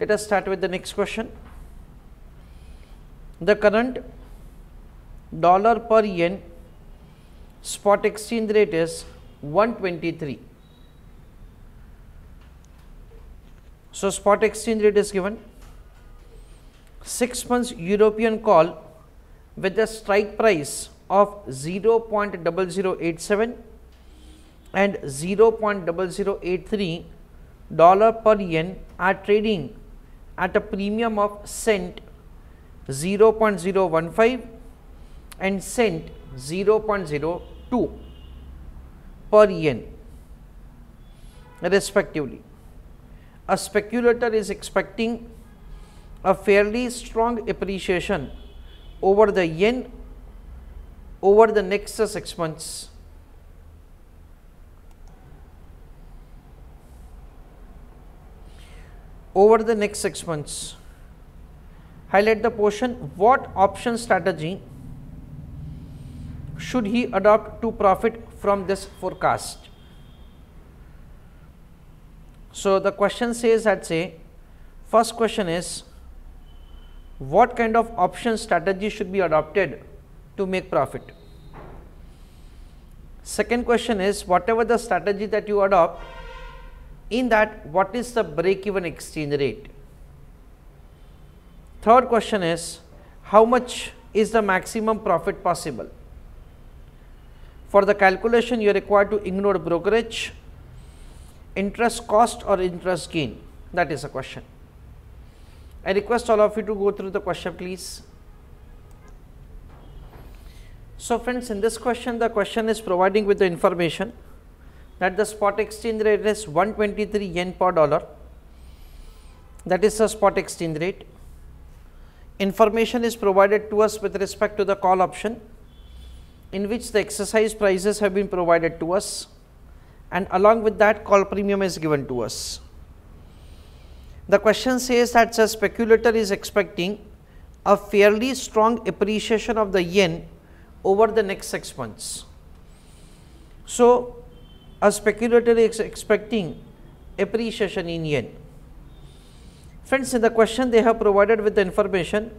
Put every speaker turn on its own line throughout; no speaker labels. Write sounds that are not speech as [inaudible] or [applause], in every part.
let us start with the next question. The current dollar per yen spot exchange rate is 123 so spot exchange rate is given. 6 months european call with a strike price of 0.0087 and 0.0083 dollar per yen are trading at a premium of cent 0.015 and cent 0.02 per yen respectively. A speculator is expecting a fairly strong appreciation over the yen over the next 6 months. Over the next 6 months, highlight the portion what option strategy should he adopt to profit from this forecast. So, the question says that say first question is what kind of option strategy should be adopted to make profit. Second question is whatever the strategy that you adopt in that what is the break even exchange rate. Third question is how much is the maximum profit possible. For the calculation you are required to ignore brokerage, interest cost or interest gain that is a question. I request all of you to go through the question please. So, friends in this question the question is providing with the information that the spot exchange rate is 123 yen per dollar that is the spot exchange rate. Information is provided to us with respect to the call option in which the exercise prices have been provided to us and along with that call premium is given to us. The question says that the speculator is expecting a fairly strong appreciation of the yen over the next 6 months. So, a speculator is expecting appreciation in yen. Friends, in the question they have provided with the information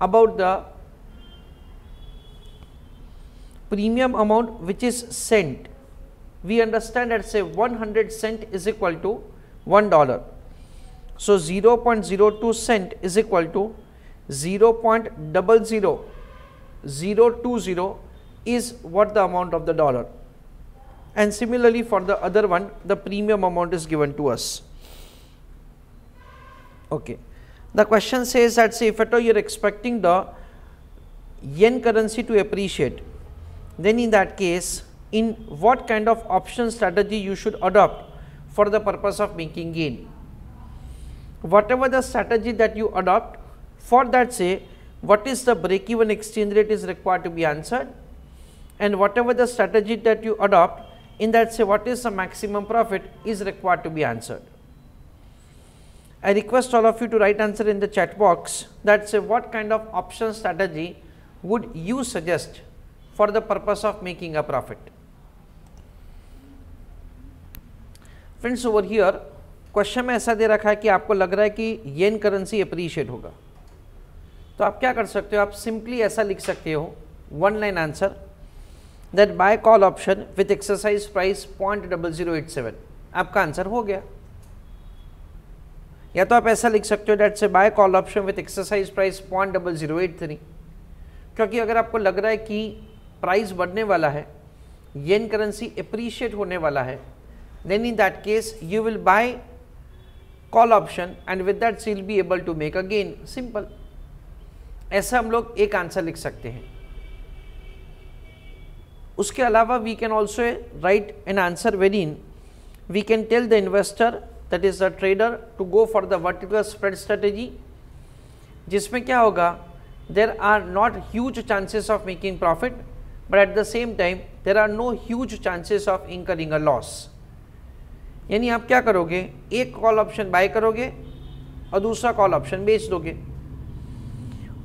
about the premium amount which is cent. We understand that say 100 cent is equal to 1 dollar. So, 0.02 cent is equal to 0.00020 is what the amount of the dollar and similarly for the other one the premium amount is given to us. Okay. The question says that say if at all you are expecting the yen currency to appreciate then in that case in what kind of option strategy you should adopt for the purpose of making gain. Whatever the strategy that you adopt for that say what is the break even exchange rate is required to be answered and whatever the strategy that you adopt in that say what is the maximum profit is required to be answered. I request all of you to write answer in the chat box that say what kind of option strategy would you suggest for the purpose of making a profit. Friends over here question में ऐसा दे रखा है कि आपको लग रहा है कि येन करेंसी अप्रीशिएट होगा तो आप क्या कर सकते हो आप सिंपली ऐसा लिख सकते हो one line answer that buy call option with exercise price point double zero eight seven आपका आंसर हो गया। या तो आप ऐसा लिख सकते हो डेट से buy call option with exercise price point double zero eight three क्योंकि अगर आपको लग रहा है कि प्राइस बढ़ने वाला है येन करेंसी अप्रीशिएट होने वाला है then in that case you will buy call option and with that you'll be able to make a gain simple ऐसा हम लोग एक आंसर लिख सकते हैं। उसके अलावा we can also write an answer wherein we can tell the investor that is the trader to go for the vertical spread strategy जिसमें क्या होगा there are not huge chances of making profit but at the same time there are no huge chances of incurring a loss यानी आप क्या करोगे? एक call option bye करोगे और दूसरा कॉल ऑप्शन बेच दोगे।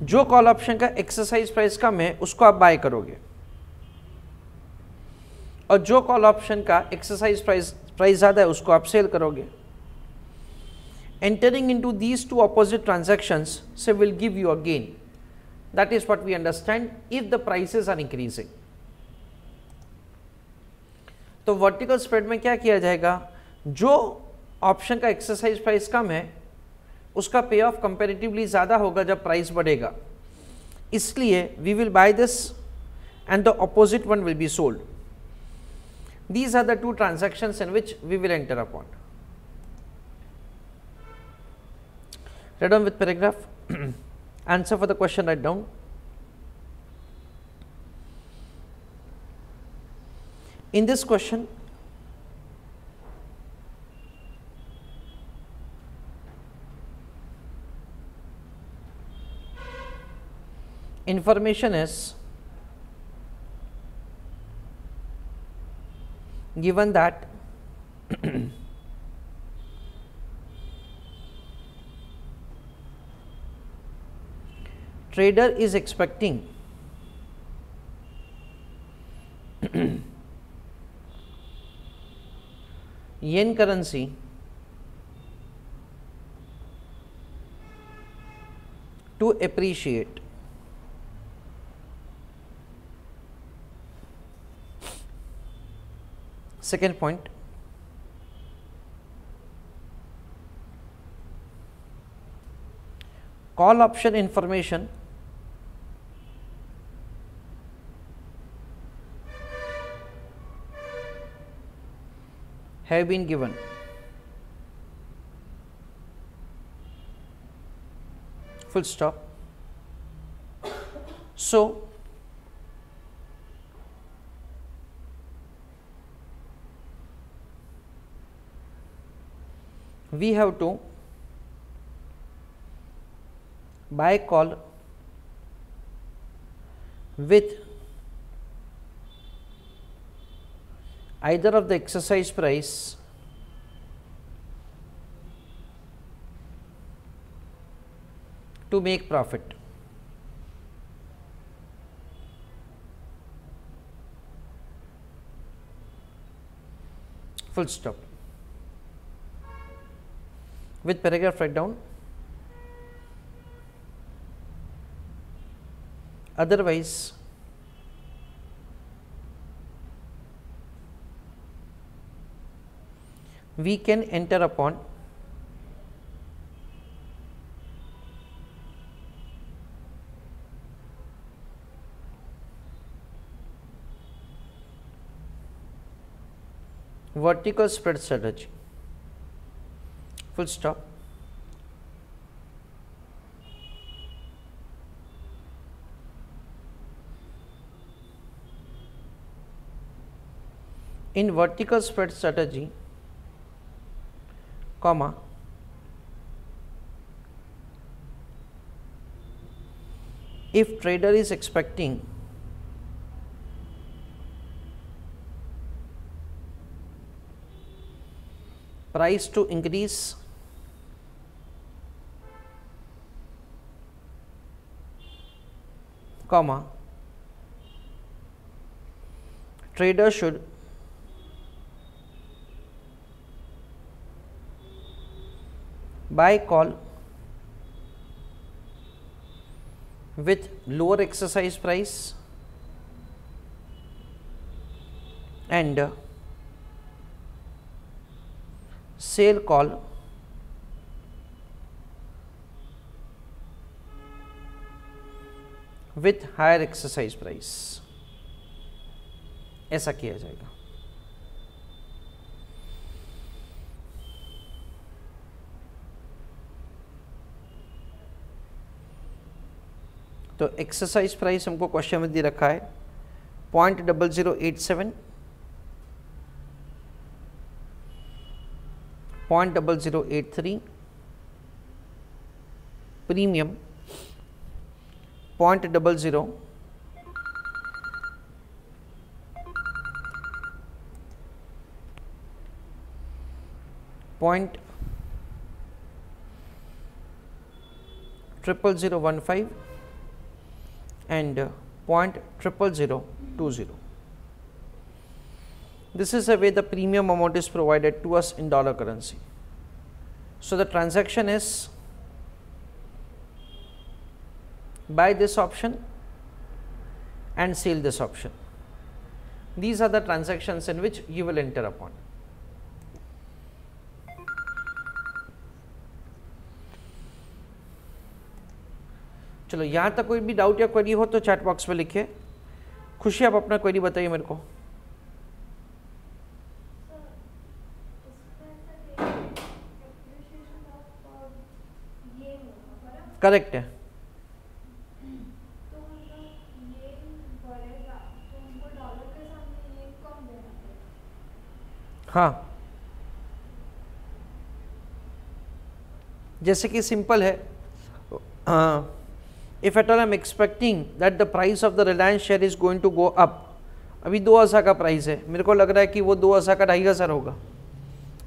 जो कॉल ऑप्शन का एक्सरसाइज प्राइस कम है, उसको आप बाय करोगे। और जो कॉल ऑप्शन का एक्सरसाइज प्राइस प्राइस ज़्यादा है, उसको आप सेल करोगे entering into these two opposite transactions, say, will give you a gain. That is what we understand if the prices are increasing. तो वर्टिकल स्प्रेड में क्या किया जाएगा जो ऑप्शन का एक्सरसाइज प्राइस कम है, उसका पे ऑफ़ कंपेरेटिवली ज़्यादा होगा जब प्राइस बढ़ेगा इसलिए we will buy this and the opposite one will be sold these are the two transactions in which we will enter upon. Write down with paragraph. [clears throat] Answer for the question write down. In this question information is given that trader is expecting yen currency to appreciate second point. Call option information. Have been given. Full stop. So we have to buy call with either of the exercise price to make profit. Full stop with paragraph write down. Otherwise we can enter upon vertical spread strategy full stop. In vertical spread strategy, comma, if trader is expecting price to increase comma trader should buy call with lower exercise price and sale call with higher exercise price ऐसा किया जाएगा। तो exercise price हमको question में दे रखा है। Point double zero eight seven point double zero eight three premium point double zero point triple zero one five and point triple zero two zero. This is the way the premium amount is provided to us in dollar currency. So, the transaction is buy this option and sell this option. These are the transactions in which you will enter upon. चलो यहाँ तक कोई भी doubt या query हो तो chat box में लिखिए खुशी आप अपना क्वेरी बताइए मेरे को करेक्ट है हाँ जैसे कि सिंपल है if at all I am expecting that the price of the Reliance share is going to go up अभी दो हज़ार का प्राइस है मेरे को लग रहा है कि वो दो हज़ार का ढाई हज़ार होगा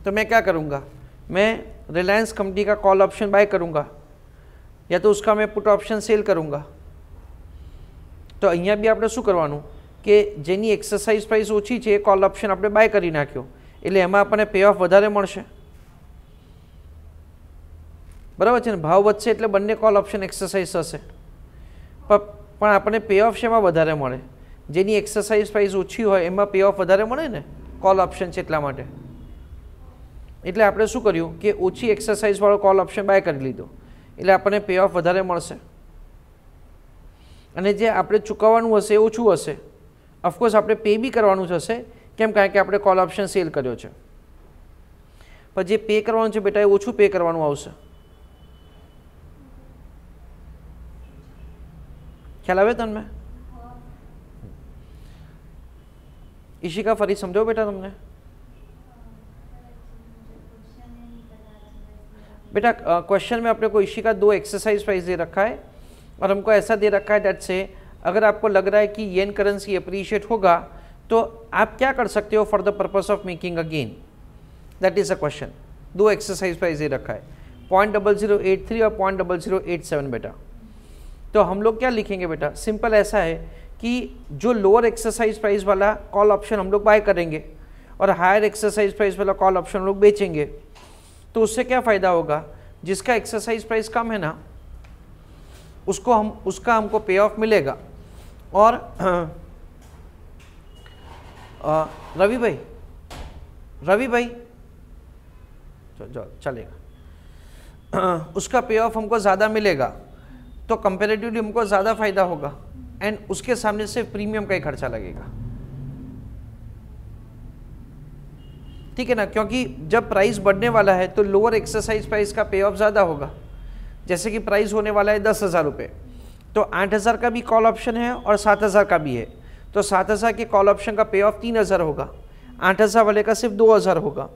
तो मैं क्या करूँगा मैं रिलायंस कंपनी का कॉल ऑप्शन बाय करूँगा या तो उसका मैं पुट ऑप्शन सेल करूँगा તો અહીંયા બી આપણે શું કરવાનું કે જેની એક્સરસાઇઝ પ્રાઇસ ઓછી છે એ કોલ ઓપ્શન આપણે બાય કરી નાખ્યો એટલે એમાં આપણને પે ઓફ વધારે મળશે. બરાબર છે ને? ભાવ વધશે એટલે બંને કોલ ઓપ્શન એક્સરસાઇઝ થશે પણ આપણને પે ઓફ શેમાં વધારે મળે? જેની એક્સરસાઇઝ પ્રાઇઝ ઓછી હોય, એમાં પે ઓફ વધારે મળે ને? કોલ ઓપ્શન છે એટલા માટે. એટલે આપણે શું કર્યું કે ઓછી એક્સરસાઇઝવાળો કોલ ઓપ્શન બાય કરી લીધો. એટલે આપણને પે ઓફ વધારે મળશે. અને જે આપણે ચૂકવવાનું હશે, એ ઓછું હશે. ઓફકોર્સ આપણે પે બી કરવાનું થશે કેમ કારણ કે આપણે કોલ ઓપ્શન સેલ કર્યો છે પણ જે પે કરવાનું છે બેટા એ ઓછું પે કરવાનું આવશે ખ્યાલ આવે તમને ઈશિકા ફરી સમજો બેટા તમને बेटा क्वेश्चन में अपने को इसी का दो एक्सरसाइज प्राइस दे रखा है और हमको ऐसा दे रखा है डेट से अगर आपको लग रहा है कि येन करेंसी अप्रिशिएट होगा तो आप क्या कर सकते हो for the purpose of making a gain that is a question दो एक्सरसाइज प्राइस ये रखा है। Point double zero eight three और point double zero eight seven बेटा। तो हम लोग क्या लिखेंगे बेटा? सिंपल ऐसा है कि जो लोअर एक्सरसाइज प्राइस वाला कॉल ऑप्शन हम लोग बाय करेंगे और हायर एक्सरसाइज प्राइस वाला कॉल ऑप्शन हम लोग बेचेंगे तो उससे क्या फ़ायदा होगा? जिसका एक्सरसाइज प्राइस कम है ना उसको हम उसका हमको पे ऑफ़ मिलेगा। और आ, [clears throat] रवि भाई। रवि भाई। जो चलेगा। [clears throat] उसका पे ऑफ़ हमको ज़्यादा मिलेगा तो कंपेरेटिवली हमको ज़्यादा फ़ायदा होगा। एंड उसके सामने से प्रीमियम का ही खर्चा लगेगा। ठीक है ना? क्योंकि जब प्राइस बढ़ने वाला है तो लोअर एक्सरसाइज प्राइस का पे ऑफ़ ज़्यादा होगा। जैसे कि प्राइस होने वाला है दस हज़ार रुपये। तो आठ हज़ार का भी कॉल ऑप्शन है और सात हज़ार का भी है। तो सात हज़ार के कॉल ऑप्शन का पे ऑफ़ तीन हज़ार होगा। आठ हज़ार वाले का सिर्फ़ दो हज़ार होगा।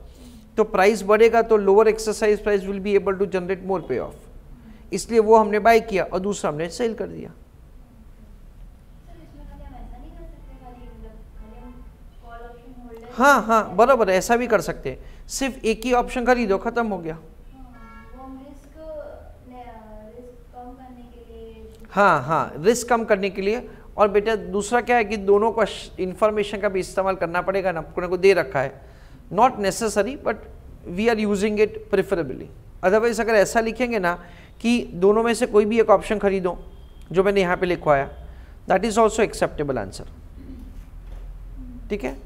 तो प्राइस बढ़ेगा तो lower exercise price will be able to generate more payoff इसलिए वो हमने बाय किया और दूसरा हमने सेल कर दिया। हाँ हाँ बराबर ऐसा भी कर सकते हैं। सिर्फ़ एक ही ऑप्शन खरीदो खत्म हो गया। हाँ हाँ रिस्क कम करने के लिए और बेटा, दूसरा क्या है कि दोनों को इंफॉर्मेशन का भी इस्तेमाल करना पड़ेगा ना, अपने को दे रखा है। Not necessary but we are using it preferably otherwise अगर ऐसा लिखेंगे ना कि दोनों में से कोई भी एक ऑप्शन खरीदो, जो मैंने यहाँ पे लिखवाया that is also acceptable answer ठीक है?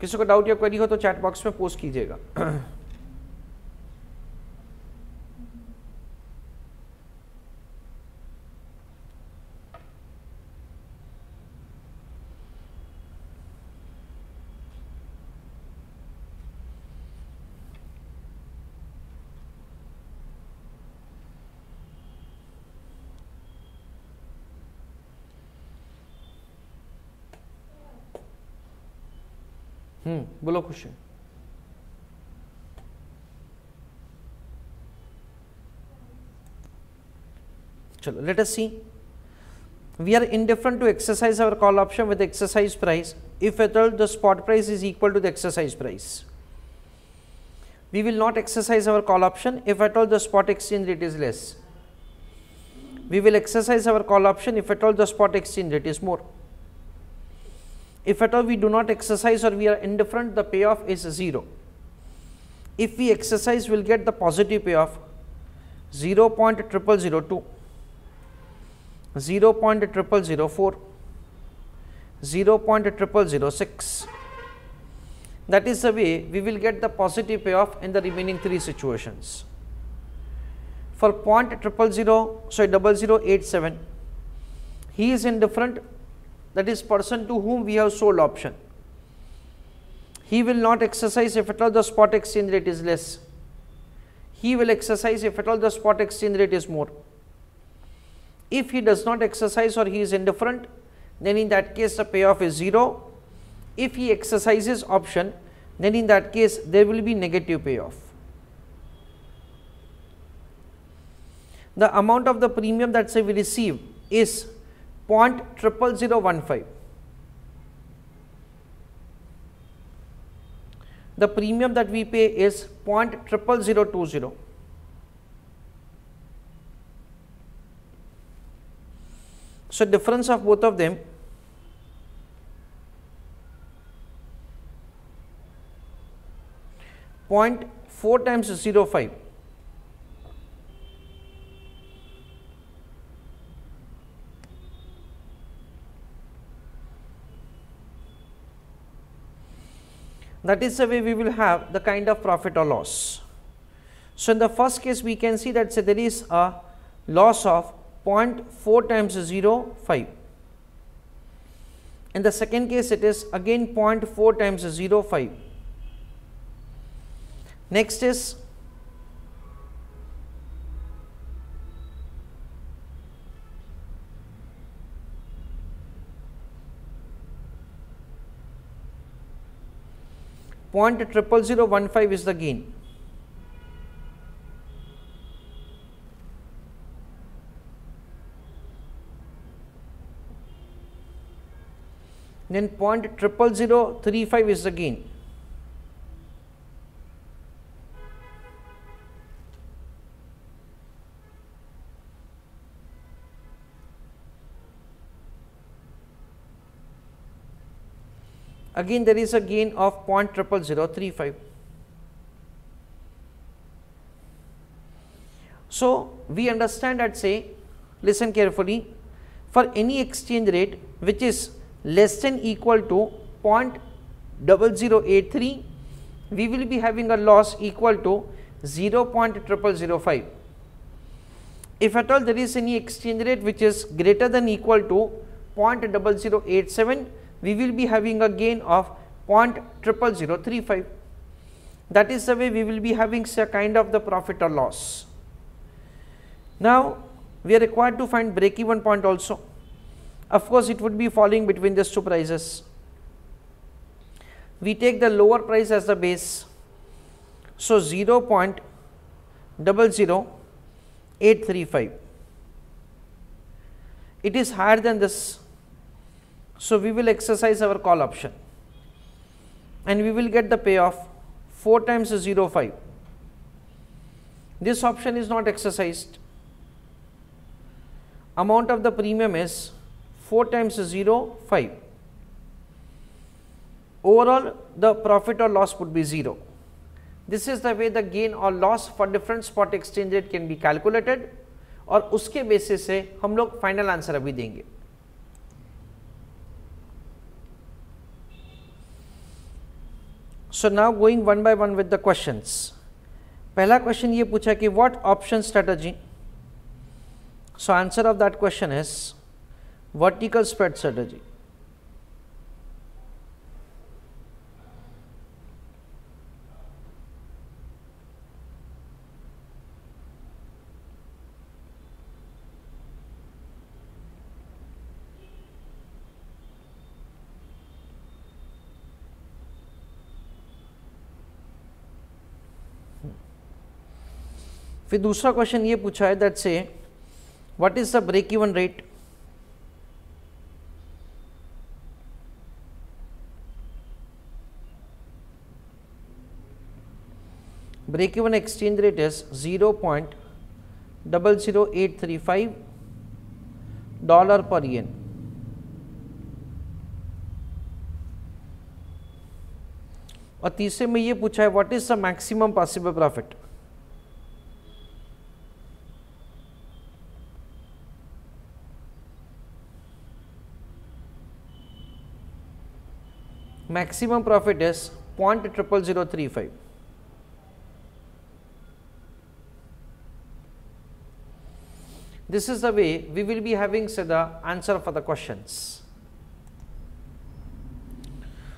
किसी को डाउट या क्वेरी हो तो चैट बॉक्स में पोस्ट कीजिएगा। हम्म बोलो खुश चलो let us see we are indifferent to exercise our call option with exercise price if at all the spot price is equal to the exercise price. We will not exercise our call option if at all the spot exchange rate is less. We will exercise our call option if at all the spot exchange rate is more. if at all we do not exercise or we are indifferent the payoff is 0 if we exercise we will get the positive payoff 0 0.0002 0 0.0004 0 0.0006 that is the way we will get the positive payoff in the remaining three situations. For point triple zero so double zero eight seven he is indifferent that is person to whom we have sold option. He will not exercise if at all the spot exchange rate is less. He will exercise if at all the spot exchange rate is more. If he does not exercise or he is indifferent then in that case the payoff is 0 if he exercises option then in that case there will be negative payoff. The amount of the premium that say we receive is 0.00015. The premium that we pay is 0.00020. So, difference of both of them point 4 times 05 that is the way we will have the kind of profit or loss. So, in the first case we can see that say there is a loss of 0.4 times 0 5. In the second case it is again 0.4 times 0 5. Next is 0.00015 is the gain. Then 0.00035 is the gain. Again there is a gain of 0.00035. So, we understand that say listen carefully for any exchange rate which is less than equal to 0.0083 we will be having a loss equal to 0.0005. If at all there is any exchange rate which is greater than equal to 0.0087 we will be having a gain of 0.00035. That is the way we will be having a kind of the profit or loss. Now, we are required to find break even point also. Of course, it would be falling between these two prices. We take the lower price as the base. So, 0 0.00835. It is higher than this so, we will exercise our call option and we will get the payoff 4 times 0 5. This option is not exercised. Amount of the premium is 4 times 0 5. Overall the profit or loss would be 0. This is the way the gain or loss for different spot exchange rate can be calculated और उसके basis से हम लोग final answer अभी देंगे So, now going one by one with the question पहला question ये पूछा कि what option strategy so answer of that question is vertical spread strategy फिर दूसरा क्वेश्चन ये पूछा है that say what is the break even rate break even exchange rate is 0.00835 dollar per yen. और तीसरे में ये पूछा है what is the maximum possible profit maximum profit is 0.00035 this is the way we will be having say the answer for the questions.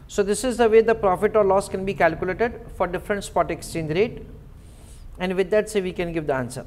So this is the way the profit or loss can be calculated for different spot exchange rate. And with that say we can give the answer